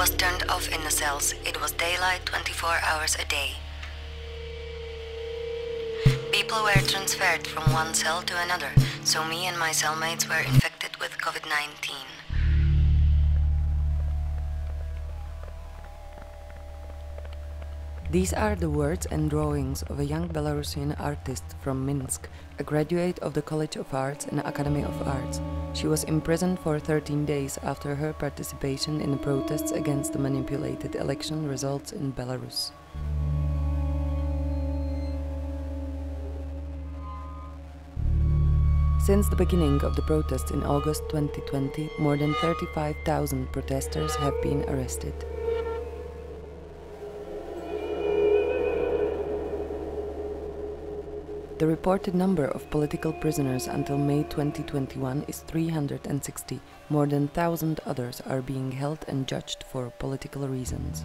was turned off in the cells. It was daylight 24 hours a day. People were transferred from one cell to another, so me and my cellmates were infected with COVID 19. These are the words and drawings of a young Belarusian artist from Minsk, a graduate of the College of Arts and Academy of Arts. She was imprisoned for 13 days after her participation in the protests against the manipulated election results in Belarus. Since the beginning of the protests in August 2020, more than 35,000 protesters have been arrested. The reported number of political prisoners until May 2021 is 360. More than 1,000 others are being held and judged for political reasons.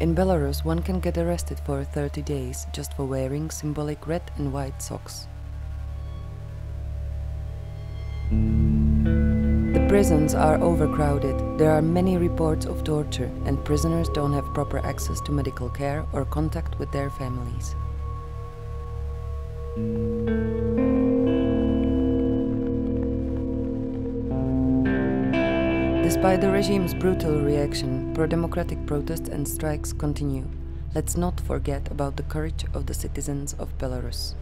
In Belarus, one can get arrested for 30 days just for wearing symbolic red and white socks. Prisons are overcrowded, there are many reports of torture, and prisoners don't have proper access to medical care or contact with their families. Despite the regime's brutal reaction, pro-democratic protests and strikes continue. Let's not forget about the courage of the citizens of Belarus.